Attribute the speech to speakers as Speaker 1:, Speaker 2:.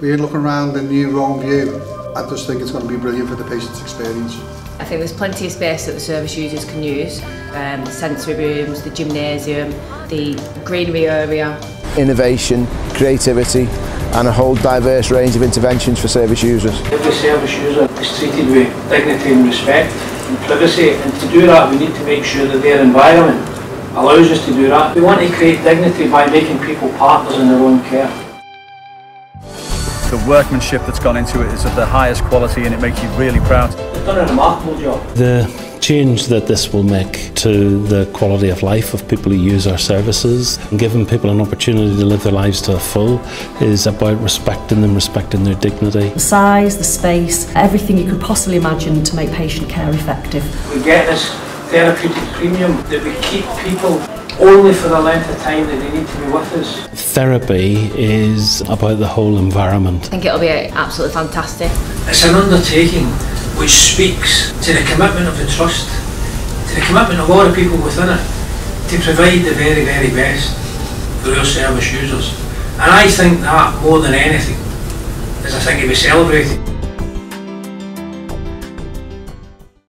Speaker 1: We're looking around the new Rowan View. I just think it's going to be brilliant for the patient's experience.
Speaker 2: I think there's plenty of space that the service users can use. Um, the sensory rooms, the gymnasium, the greenery area.
Speaker 3: Innovation, creativity and a whole diverse range of interventions for service users.
Speaker 4: Every service user is treated with dignity and respect and privacy and to do that we need to make sure that their environment allows us to do that. We want to create dignity by making people partners in their own care.
Speaker 5: The workmanship that's gone into it is of the highest quality and it makes you really proud.
Speaker 4: They've done a remarkable job.
Speaker 6: The change that this will make to the quality of life of people who use our services and giving people an opportunity to live their lives to the full is about respecting them, respecting their dignity.
Speaker 7: The size, the space, everything you could possibly imagine to make patient care effective.
Speaker 4: We get this therapeutic premium that we keep people only for the length of time that they need to be with us.
Speaker 6: Therapy is about the whole environment.
Speaker 2: I think it'll be absolutely fantastic.
Speaker 4: It's an undertaking which speaks to the commitment of the trust, to the commitment of all the people within it, to provide the very, very best for our service users. And I think that more than anything is a thing to be celebrated.